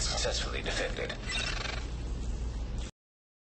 successfully defended.